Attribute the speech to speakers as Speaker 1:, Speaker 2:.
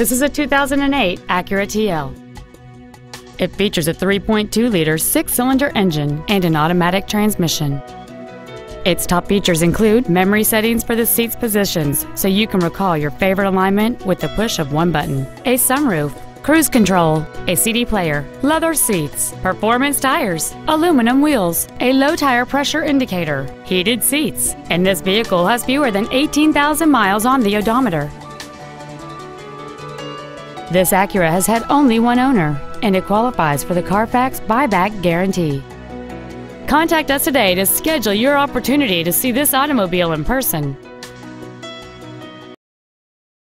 Speaker 1: This is a 2008 Acura TL. It features a 3.2-liter six-cylinder engine and an automatic transmission. Its top features include memory settings for the seat's positions, so you can recall your favorite alignment with the push of one button, a sunroof, cruise control, a CD player, leather seats, performance tires, aluminum wheels, a low tire pressure indicator, heated seats, and this vehicle has fewer than 18,000 miles on the odometer. This Acura has had only one owner, and it qualifies for the Carfax buyback guarantee. Contact us today to schedule your opportunity to see this automobile in person.